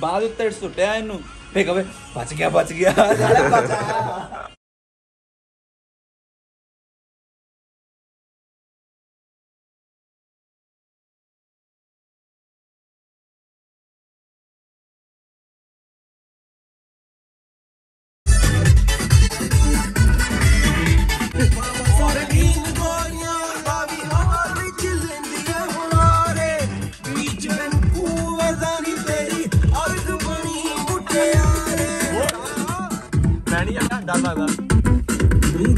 ਬਾਅਦ ਉੱਤੇ ਸੁੱਟਿਆ ਇਹਨੂੰ। ਫੇ ਕਵੇ ਬਚ ਗਿਆ ਬਚ ਗਿਆ। ਸਾਲਾ ਬਚਾ ਮੈਂ ਨਹੀਂ ਜਾਂਦਾ ਡਰ ਲੱਗਦਾ।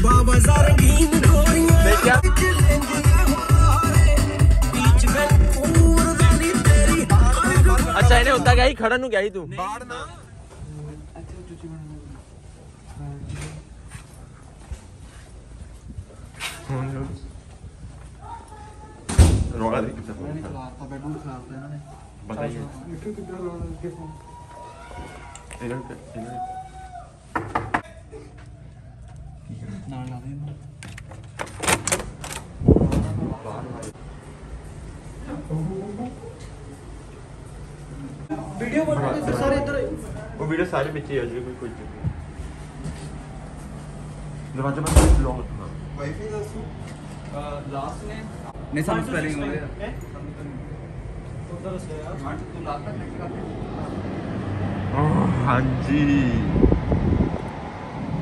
ਬਾਬਾ ਜ਼ਰਗੀਨ ਗੋਰੀਆਂ ਦੇਖਿਆ? ਦੀ ਅੱਛਾ ਇਹਨੇ ਉੱਦਾਂ ਗਿਆ ਸੀ ਖੜਨ ਨੂੰ ਗਿਆ ਸੀ ਤੂੰ। ਰੋਲਾ ਦੇ ਕਿੱਥੇ ਖਲਾਤਾ ਬੈਡਰੂਮ ਖਲਾਤਾ ਇਹਨਾਂ ਨੇ। ਬਤਾਈਏ। ਇਹਨਾਂ ਨੂੰ ਇਹਨਾਂ ਨੂੰ ਨਾਲ ਲਾ ਦੇ ਇਹਨੂੰ। ਵੀਡੀਓ ਬਣਾ ਸਾਰੇ ਇੱਧਰ ਉਹ ਵੀਡੀਓ ਸਾਰੇ ਵਿੱਚ ਹੀ ਆ ਜੀ ਕੋਈ ਕੋਈ ਚੱਕਰ ਨਹੀਂ ਦਰਵਾਜ਼ਾ ਬੰਦ ਲੌਂਗ ਲਾਸਟ ਨੇ ਨਹੀਂ ਸਾਨੂੰ ਸਪੈਲਿੰਗ ਹੋ ਗਿਆ ਉਧਰ ਸਿਆ ਮਾਰ ਤੂੰ ਲਾਤਾ ਕਨੈਕਟ ਕਰ ਹਾਂਜੀ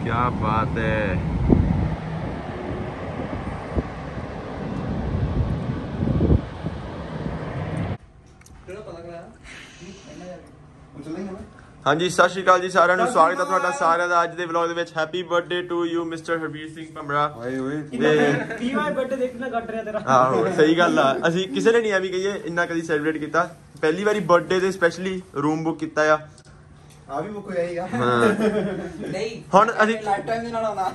ਕੀ ਬਾਤ ਹੈ ਕਿਹੜਾ ਹਾਂਜੀ ਸਤਿ ਸ਼੍ਰੀ ਅਕਾਲ ਜੀ ਸਾਰਿਆਂ ਨੂੰ। ਸਵਾਗਤ ਹੈ ਤੁਹਾਡਾ ਸਾਰਿਆਂ ਦਾ ਅੱਜ ਦੇ ਵਲੌਗ ਦੇ ਵਿੱਚ। Happy birthday to you mister Harbir Singh Bhamra ਓਏ। ਓਏ ਕੀ ਵਾਰ ਬੈਠੇ ਦੇਖਣਾ ਕੱਟ ਰਿਹਾ ਤੇਰਾ? ਆਹੋ ਸਹੀ ਗੱਲ ਆ। ਅਸੀਂ ਕਿਸੇ ਨੇ ਨਹੀਂ ਐਵੇਂ ਕਹੀਏ ਇੰਨਾ ਕਦੀ ਸੈਲੀਬ੍ਰੇਟ ਕੀਤਾ। ਪਹਿਲੀ ਵਾਰੀ ਬਰਥਡੇ ਦੇ ਸਪੈਸ਼ਲੀ ਰੂਮ ਬੁੱਕ ਕੀਤਾ ਆ। ਆ ਵੀ ਮੁੱਕ ਜਾਏਗਾ ਹਾਂ। ਨਹੀਂ ਹੁਣ ਅਸੀਂ ਲਾਈਫ ਟਾਈਮ ਦੇ ਨਾਲ ਆਉਣਾ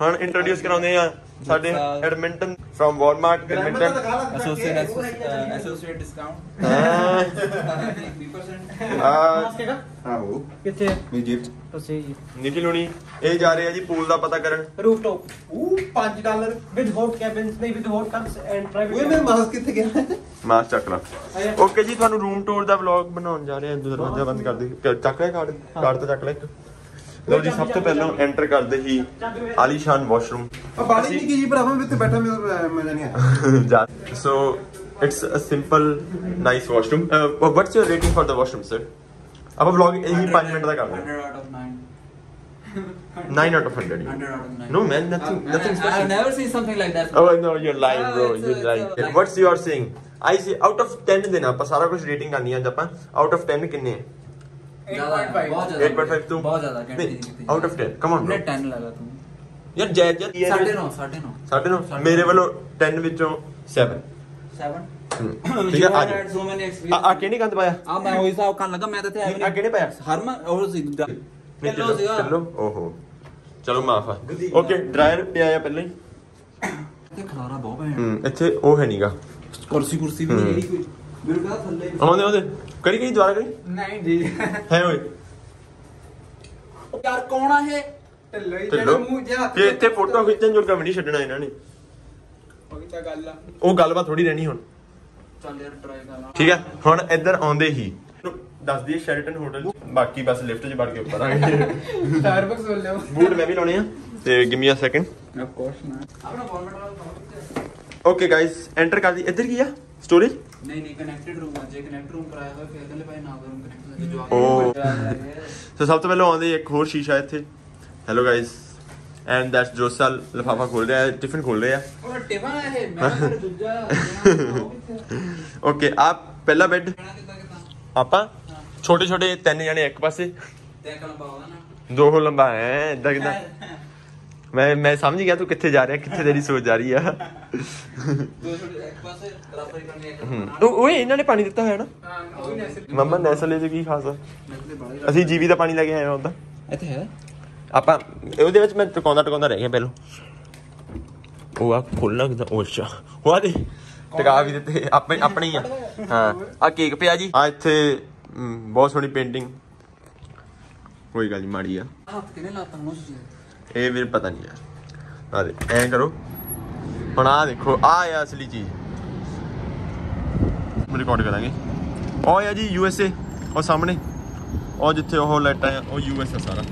ਹੁਣ ਇੰਟਰੋਡਿਊਸ ਕਰਾਉਂਦੇ ਆ ਸਾਡੇ Edmonton from Walmart Edmonton associate associate discount ਹਾਂ। 20% ਆ ਆਹੋ। ਕਿੱਥੇ? ਮੇਰੀ ਜੇਬ ਚ ਤੁਸੀਂ। ਜੀ ਨਿਖਿਲ ਹੁਣੀ ਇਹ ਜਾ ਰਹੇ ਆ ਜੀ ਪੂਲ ਦਾ ਪਤਾ ਕਰਨ। ਰੂਫ ਟੌਪ ਉਹ 5 ਡਾਲਰ ਵਿਦ ਹੌਟ ਕੈਬਿਨਸ ਨਹੀਂ with hot cups and private ਓਏ ਮੇਰਾ ਮਾਸਕ ਕਿੱਥੇ ਗਿਆ? ਮਾਸ ਚੱਕ ਲਾ। ਓਕੇ ਜੀ ਤੁਹਾਨੂੰ ਰੂਮ ਟੂਰ ਦਾ ਵਲੌਗ ਬਣਾਉਣ ਜਾ ਰਹੇ ਹਾਂ। ਦਰਵਾਜ਼ਾ ਬੰਦ ਕਰ ਦੇ ਚੱਕ ਲੈ ਕਾਰਡ ਕਾਰਡ ਤਾਂ ਚੱਕ ਲੈ ਇੱਕ। ਲਓ ਜੀ ਸਭ ਤੋਂ ਪਹਿਲਾਂ ਐਂਟਰ ਕਰਦੇ ਹੀ ਆਲੀਸ਼ਾਨ ਵਾਸ਼ਰੂਮ ਆ ਬਾਲੀ ਨਹੀਂ ਕੀ ਜੀ ਭਰਾਵਾ ਤੇ ਬੈਠਾ ਮਜ਼ਾ ਨਹੀਂ ਆਇਆ। So it's a simple nice washroom what's your rating for the washroom sir ਆਪਾਂ ਵਲੌਗ ਇਹੀ 5 ਮਿੰਟ ਦਾ ਕਰਦੇ 100 out of 9 ਹਾਂ 9 out of 100 100 out of 9 No man, nothing, nothing I've special. never seen something like that. Oh no, you're lying, bro. It's You're a- lying. it's a- What's your saying? Say out of 10 ਦੇਣਾ ਆਪਾਂ ਸਾਰਾ ਕੁਝ rating ਕਰਨੀ ਆ ਅੱਜ ਆਪਾਂ out of 10 ਕਿੰਨੇ ਹੈ ਜ਼ਿਆਦਾ, ਬਹੁਤ ਜ਼ਿਆਦਾ 8.5 ਤੂੰ? ਬਹੁਤ ਜ਼ਿਆਦਾ ਨਹੀਂ out of 10 come on ਨੇ bro 10 ਲਗਾ ਤੂੰ। ਯਾਰ ਜੈ ਜੈ 9.5 9.5 ਸਾਡੇ ਨੂੰ। ਮੇਰੇ ਵੱਲੋਂ 10 ਵਿੱਚੋਂ 7 7 ਠੀਕ ਹੈ ਆ ਜਾ ਆ ਕਿਹੜੀ ਗੰਦ ਪਾਇਆ? ਆ ਮੈਂ ਉਹੀ ਹਿਸਾਬ ਕਰਨ ਲੱਗਾ ਮੈਂ ਤਾਂ ਇੱਥੇ ਆਇਆ ਆ ਕਿਹੜੇ ਪਾਇਆ? ਹਰਮਨ ਉਹ ਸੀ ਨਹੀਂ ਕਿਲੋ ਸੀਗਾ। ਚੱਲੋ ਓਹੋ। ਚਲੋ ਮਾਫ ਆ। ਓਕੇ ਡਰਾਇਰ ਪਿਆ ਆ ਪਹਿਲਾਂ ਹੀ। ਤੇ ਖਲਾਰਾ ਬਹੁਤ ਪਿਆ ਹੂੰ ਇੱਥੇ ਉਹ ਹੈ ਨੀਗਾ। ਕੁਰਸੀ ਕੁਰਸੀ ਵੀ ਨਹੀਂ ਹੈਗੀ ਕੋਈ। ਵੀਰ ਕਹਿੰਦਾ ਥੱਲੇ ਆਉਂਦੇ ਆਉਂਦੇ ਕਰੀ ਕਰੀ ਦੁਬਾਰਾ ਕਰੀ। ਨਹੀਂ ਜੀ ਹੈ ਓਏ। ਯਾਰ ਕੌਣ ਆ ਇਹ? ਢਿੱਲੋ ਕਿ ਇੱਥੇ ਫੋਟੋ ਖਿੱਚਣ ਜੋਗਾ ਵੀ ਨਹੀਂ ਛੱਡਣਾ ਇਹਨਾਂ ਨੇ। ਉਹ ਗੱਲਬਾਤ ਥੋੜੀ ਰਹਿਣੀ ਹੁਣ। ਚੱਲ ਯਾਰ ਟਰਾਈ ਕਰਨਾ ਠੀਕ ਹੈ ਹੁਣ ਇੱਧਰ ਆਉਂਦੇ ਹੀ। ਦੱਸ ਦਈਏ ਸ਼ੈਰਟਨ ਹੋਟਲ ਬਾਕੀ ਬਸ ਲਿਫਟ 'ਚ ਵੜ ਕੇ ਉੱਪਰ ਆਂਗੇ ਸਟਾਰਬਕਸ ਬੋਲ ਲਿਓ ਬੂਟ ਮੈਂ ਵੀ ਲਾਉਣੇ ਆ। ਤੇ give me a second of course ਨਾ ਆਪਣਾ ਫਾਰਮੈਟ ਵਾਲਾ ਓਕੇ ਗਾਇਸ ਐਂਟਰ ਕਰ ਦੀ ਇੱਧਰ ਕੀ ਆ? ਸਟੋਰੇਜ ਨਹੀਂ ਨਹੀਂ ਕਨੈਕਟਡ ਰੂਮ ਆ। ਜੇ ਕਨੈਕਟ ਰੂਮ ਕਰਾਇਆ ਹੋਇਆ ਫਿਰ ਕਹਿੰਦੇ ਭਾਈ ਨਾ ਕਰੂੰ ਕਨੈਕਟ ਜਵਾਬ ਓ। ਸੋ ਸਭ ਤੋਂ ਪਹਿਲਾਂ ਆਉਂਦੇ ਇੱਕ ਹੋਰ ਸ਼ੀਸ਼ਾ ਇੱਥੇ। ਹੈਲੋ ਗਾਇਸ ਐਂਡ ਦੈਟਸ ਜੋਸਾ ਲਫਾਫਾ ਖੋਲ ਰਿਹਾ ਹੈ। ਟਿਫਨ ਖੋਲ ਰਿਹਾ ਉਹ ਟਿਫਨ ਇਹ ਮੈਂ ਫਿਰ ਦੂਜਾ ਓਕੇ ਆ? ਪਹਿਲਾ ਬੈੱਡ ਆਪਾਂ ਛੋਟੇ ਛੋਟੇ ਤਿੰਨ ਜਣੇ ਇੱਕ ਪਾਸੇ। ਤੇ ਕਲਮ ਪਾਉਂਦਾ ਨਾ। ਦੋ ਲੰਬਾ ਹੈ ਇਦਾਂ ਕਿਦਾਂ? ਮੈਂ ਮੈਂ ਸਮਝ ਗਿਆ ਤੂੰ ਕਿੱਥੇ ਜਾ ਰਿਹਾ ਕਿੱਥੇ ਤੇਰੀ ਸੋਚ ਜਾ ਰਹੀ ਆ। ਓਏ ਇਹਨਾਂ ਨੇ ਪਾਣੀ ਦਿੱਤਾ ਹੋਇਆ ਨਾ। ਮੰਮਾ ਨੈਸਲੇ ਚ ਕੀ ਖਾਸ ਆ? ਅਸੀਂ ਜੀਵੀ ਦਾ ਪਾਣੀ ਲੈ ਕੇ ਆਏ ਹਾਂ ਉਹਦਾ ਇੱਥੇ ਹੈ। ਆਪਾਂ ਉਹਦੇ ਵਿੱਚ ਮੈਂ ਟਿਕਾਉਂਦਾ ਟਿਕਾਉਂਦਾ ਰਹਿ ਗਿਆ ਪਹਿਲਾਂ। ਉਹ ਆ ਖੋਲਣਾ ਕਿਦਾਂ ਉਹ ਅੱਛਾ। ਉਹ ਆ ਦੇ ਟਿਕਾ ਵੀ ਦਿੱਤੇ। ਆਪਣੇ ਆਪਣੇ ਹੀ ਆ। ਹਾਂ। ਆ ਕੇਕ ਪਿਆ ਜੀ। ਆ ਇੱਥੇ ਮ, ਬਹੁਤ ਸੋਹਣੀ ਪੇਂਟਿੰਗ। ਕੋਈ ਗੱਲ ਨਹੀਂ ਮਾੜੀ ਆ। ਹੱਥ ਕਿਨੇ ਲਾਤਾ ਹੁਣ ਉਸ ਇਹ ਵੀਰ ਪਤਾ ਨਹੀਂ ਯਾਰ। ਆ ਦੇ ਐਂ ਕਰੋ। ਹੁਣ ਆ ਦੇਖੋ ਆ ਆ ਅਸਲੀ ਚੀਜ਼। ਰਿਕਾਰਡ ਕਰਾਂਗੇ। ਉਹ ਆ ਜੀ ਯੂ ਐਸ ਏ ਉਹ ਸਾਹਮਣੇ। ਉਹ ਜਿੱਥੇ ਉਹ ਲਾਈਟਾਂ ਆ, ਉਹ ਯੂ ਐਸ ਆ ਸਾਰਾ।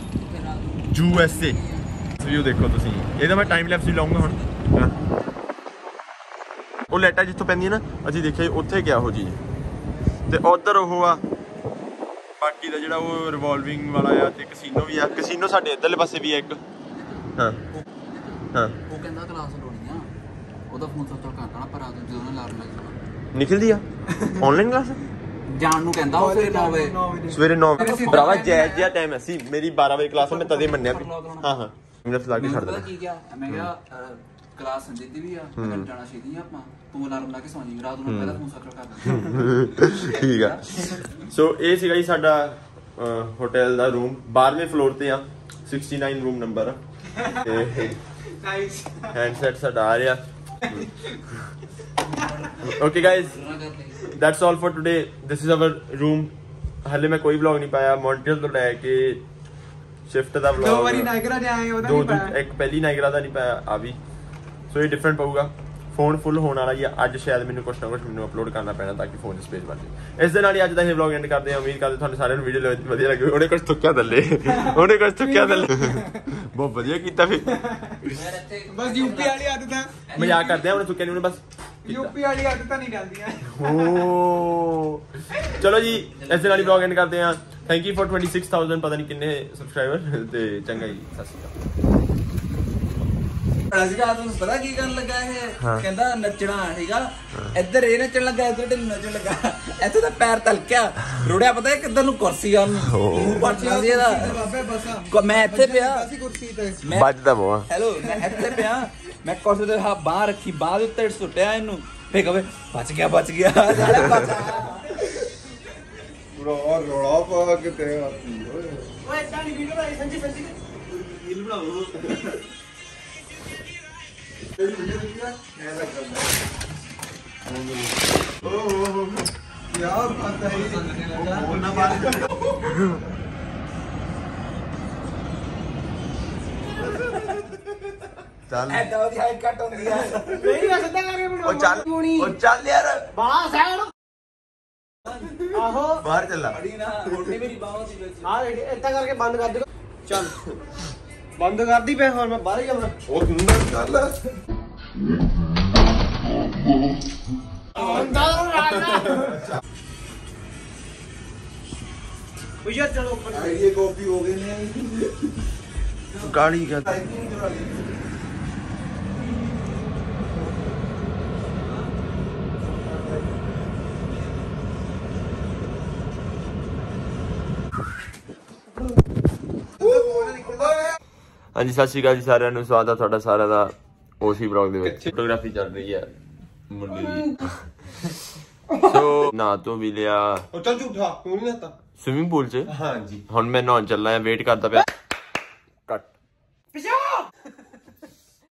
ਯੂ ਐਸ ਏ ਵੀਊ ਦੇਖੋ ਤੁਸੀਂ। ਇਹਦਾ ਮੈਂ ਟਾਈਮ ਲੈਪਸ ਵੀ ਲਾਉਂਗਾ ਹੁਣ। ਉਹ ਲਾਈਟਾਂ ਜਿੱਥੋਂ ਪੈਂਦੀਆਂ ਨਾ, ਅਸੀਂ ਦੇਖਿਆ ਉੱਥੇ ਗਿਆ ਉਹ ਚੀਜ਼। ਤੇ ਉਧਰ ਉਹ ਆ। ਬਾਕੀ ਦਾ ਜਿਹੜਾ ਉਹ ਰਿਵੋਲਵਿੰਗ ਵਾਲਾ ਆ, ਤੇ ਕਸੀਨੋ ਵੀ ਆ। ਕਸੀਨੋ ਸਾਡੇ ਇੱਧਰਲੇ ਪਾਸੇ ਵੀ ਆ ਇੱਕ। ਹਾਂ। ਹਾਂ। ਉਹ ਕਹਿੰਦਾ ਕਲਾਸ ਲਾਉਣੀ ਆ। ਉਹਦਾ ਫੋਨ ਸੋਚੋ ਕਰਨਾ ਪਰ ਆ ਜਦੋਂ ਉਹਨੇ ਅਲਾਰਮ ਲੱਗ ਜਾਣਾ ਨਿਕਲਦੀ ਆ? ਆਨਲਾਈਨ ਕਲਾਸ ਜਾਣ ਨੂੰ ਕਹਿੰਦਾ ਉਹ ਸਵੇਰੇ 9 ਵਜੇ। ਸਵੇਰੇ 9 ਭਰਾਵਾ ਜੈ ਜਿਆ ਟਾਈਮ ਸੀ ਮੇਰੀ 12 ਵਜੇ ਕਲਾਸ ਮੈਂ ਤਦੇ ਮੰਨਿਆ ਵੀ ਹਾਂ ਹਾਂ। ਮਿੰਟ ਲਾ ਕੇ ਛੱਡ ਪਤਾ ਦੇਣਾ। ਕੀ ਗਿਆ ਮੈਂ ਕਿਹਾ ਅਹ, ਕਲਾਸ ਸੰਜੀਤ ਦੀ ਵੀ ਆ ਮੈਂ ਕਿਹਾ ਜਾਣਾ ਛੇਤੀ ਆ ਆਪਾਂ। ਤੂੰ ਅਲਾਰਮ ਲਾ ਕੇ ਸੌਂ ਜੀ ਰਾਤ ਨੂੰ ਪਹਿਲਾਂ ਫੋਨ ਸੋਚੋ ਕਰਨਾ ਠੀਕ ਆ। ਸੋ ਇਹ ਸੀਗਾ ਜੀ ਸਾਡਾ ਹੋਟਲ ਦਾ ਰੂਮ 12ਵੇਂ ਫਲੋਰ ਤੇ ਆ। 69 ਰੂਮ ਨੰਬਰ ਤੇ ਨਾਈਸ ਹੈਂਡਸੈਟ ਸਾਡਾ ਆ ਰਿਹਾ। Okay guys that's all for today this is our room ਹਲੇ ਮੈਂ ਕੋਈ ਵਲੌਗ ਨਹੀਂ ਪਾਇਆ। ਮੌਂਟਰੀਅਲ ਤੋਂ ਲੈ ਕੇ ਸ਼ਿਫਟ ਦਾ ਵਲੌਗ ਦੋ ਵਾਰੀ ਨਾਇਗਰਾ ਦੇ ਆਏ ਉਹਦਾ ਨਹੀਂ ਪਾਇਆ। ਇੱਕ ਪਹਿਲੀ ਨਾਇਗਰਾ ਦਾ ਨਹੀਂ ਪਾਇਆ ਆ ਵੀ। ਸੋ ਇਹ ਡਿਫਰੈਂਟ ਪਊਗਾ। ਫੋਨ ਫੁੱਲ ਹੋਣ ਵਾਲਾ ਹੀ ਆ। ਅੱਜ ਸ਼ਾਇਦ ਮੈਨੂੰ ਕੁਛ ਨਾ ਕੁਛ ਮੈਨੂੰ ਅਪਲੋਡ ਕਰਨਾ ਪੈਣਾ ਤਾਂ ਕਿ ਫੋਨ 'ਚ ਸਪੇਸ ਬਚ ਜਾਏ। ਇਸ ਦੇ ਨਾਲ ਹੀ ਅੱਜ ਦਾ ਇਹ ਵਲੌਗ ਐਂਡ ਕਰਦੇ ਹਾਂ। ਉਮੀਦ ਕਰਦੇ ਤੁਹਾਨੂੰ ਸਾਰਿਆਂ ਨੂੰ ਵੀਡੀਓ ਵਧੀਆ ਲੱਗੀ। ਉਹਨੇ ਕੁਛ ਥੁੱਕਿਆ ਥੱਲੇ। ਉਹਨੇ ਕੁਛ ਥੁੱਕਿਆ ਥੱਲੇ। ਬਹੁਤ ਵਧੀਆ ਕੀਤਾ ਫਿਰ। ਬਸ ਯੂਪੀ ਵਾਲੀ ਆਦਤਾਂ ਮਜ਼ਾਕ ਕਰਦੇ ਆ ਉਹਨੇ ਥੁੱਕਿਆ ਨਹੀਂ ਉਹਨੇ ਬਸ। ਯੂਪੀ ਵਾਲੀ ਆਦਤਾਂ ਨਹੀਂ ਡਲਦੀਆਂ ਓ ਚਲੋ ਜੀ ਇਸ ਦੇ ਨਾਲ ਹੀ ਵਲੌਗ ਐਂਡ ਕਰਦੇ ਹਾਂ। ਥੈਂਕ ਯੂ ਫॉर 26000 ਪਤਾ ਨਹੀਂ ਕਿੰਨੇ ਸਬਸਕ੍ਰਾਈਬਰ ਤੇ ਚੰਗਾ ਜੀ ਸਤਿ ਸ਼੍ਰੀ ਅਕਾਲ। ਬੜਾ ਸੀਗਾ ਤੁਹਾਨੂੰ ਪਤਾ ਕੀ ਕਰਨ ਲੱਗਾ ਇਹ। ਕਹਿੰਦਾ ਨੱਚਣਾ ਹੈਗਾ ਇੱਧਰ ਇਹ ਨੱਚਣ ਲੱਗਾ ਇੱਧਰ ਢਿੱਲ ਨੱਚਣ ਲੱਗਾ। ਇੱਥੇ ਤਾਂ ਪੈਰ ਤਲਕਿਆ। ਰੋੜਿਆ ਪਤਾ ਕਿੱਧਰ ਨੂੰ ਕੁਰਸੀ ਆ ਮੂੰਹ ਪੱਟ ਜਾਂਦੀ ਇਹਦਾ। ਬਾਬੇ ਬਸਾ। ਕ- ਮੈਂ ਇੱਥੇ ਪਿਆ। ਅਸੀਂ ਕੁਰਸੀ ਤੇ। ਮੈਂ ਵੱਜਦਾ ਬਹੁਤ ਹੈਲੋ ਮੈਂ ਇੱਥੇ ਪਿਆ। ਮੈਂ ਕੁਰਸੀ ਤੇ ਹਾਂ ਬਾਹਰ ਰੱਖੀ ਬਾਹਰ ਦੇ ਉੱਤੇ ਸੁੱਟਿਆ ਇਹਨੂੰ। ਫੇ ਕਵੇ ਬਚ ਗਿਆ ਬਚ ਗਿਆ। ਸਾਲੇ ਬਚਾ ਰੋਲਾ ਰੋਲਾ ਪਾ ਕੇ ਤੇ ਓਏ ਇਦਾਂ ਨਹੀਂ ਵੀਡੀਓ ਬਣਾਈ ਸੰਜੀ ਸੰਜੀ। ਯਾਰ ਪਤਾ ਹੀ ਉਹ ਨਾ ਬਾਤ ਚੱਲ। ਐਦਾਂ ਉਹਦੀ ਹਾਈਟ ਘੱਟ ਹੁੰਦੀ ਆ। ਨਹੀਂ ਮੈਂ ਸਿੱਧਾ ਕਰਕੇ ਬਣਾਉਂਦਾ ਉਹ ਚੱਲ। ਉਹ ਚੱਲ ਯਾਰ। ਬਾਹਰ ਸਾਈਡ ਆਹੋ। ਬਾਹਰ ਚੱਲਾ। ਬੜੀ ਨਾ ਰੋਟੀ ਮੇਰੀ ਬਾਹਾਂ ਦੀ ਵਿੱਚ। ਆ ਦੇਖ ਇਦਾਂ ਕਰਕੇ ਬੰਦ ਕਰ ਦੇ। ਚੱਲ। ਬੰਦ ਕਰਦੀ ਪਏ ਹੋਰ ਮੈਂ ਬਾਹਰ ਹੀ ਜਾਵਾਂ। ਉਹ ਸੁੰਦਰ ਚੱਲ ਭਈਆ ਚਲੋ ਉੱਪਰ ਕਾਪੀ ਹੋ ਗਏ ਨੇ ਗਾਲੀ ਕਰ ਹਾਂਜੀ, ਸਤਿ ਸ਼੍ਰੀ ਅਕਾਲ ਜੀ ਸਾਰਿਆਂ ਨੂੰ। ਸਵਾਗਤ ਹੈ ਤੁਹਾਡਾ ਸਾਰਿਆਂ ਦਾ ਓਸੀ ਬਲੌਗ ਦੇ ਵਿੱਚ। ਫੋਟੋਗ੍ਰਾਫੀ ਚੱਲ ਰਹੀ ਹੈ ਮੁੰਡੇ ਦੀ। ਸੋ ਨਾ ਤੋਂ ਵੀ ਲਿਆ। ਉਹ ਚੱਲ ਝੂਠਾ ਤੂੰ ਨਹੀਂ ਹੱਤਾ ਸਵਿਮਿੰਗ ਪੂਲ 'ਚ? ਹਾਂਜੀ। ਹੁਣ ਮੈਂ ਨਹਾਉਣ ਚੱਲਾ ਆ ਵੇਟ ਕਰਦਾ ਪਿਆ।